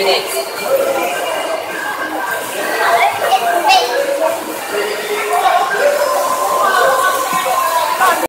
You.